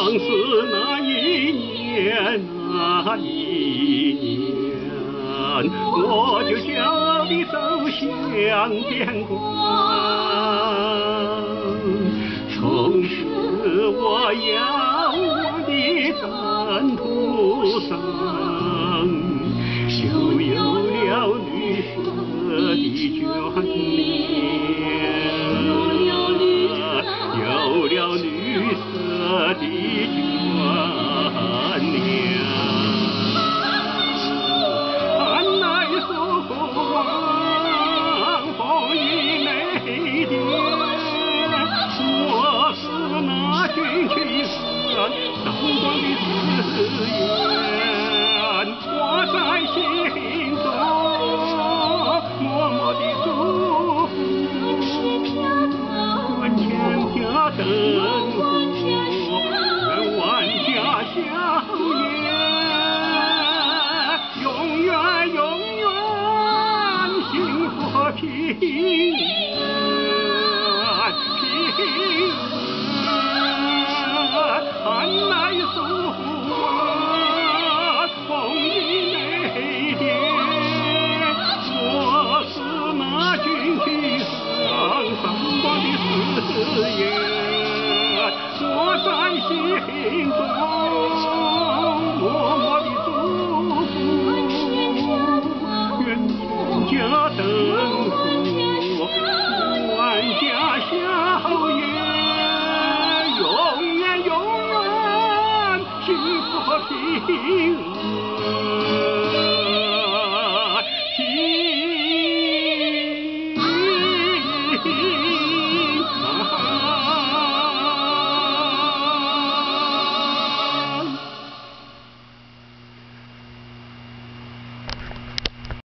往事那一年，那一年，我就骄傲地走向边关。从此，我耀我的征途上，就有了绿色的眷恋。春光天，万家祥，永远永远幸福平安，平安平安，你是我。心中默默的祝福愿祖国的灯火万家笑颜永远永远幸福和平。安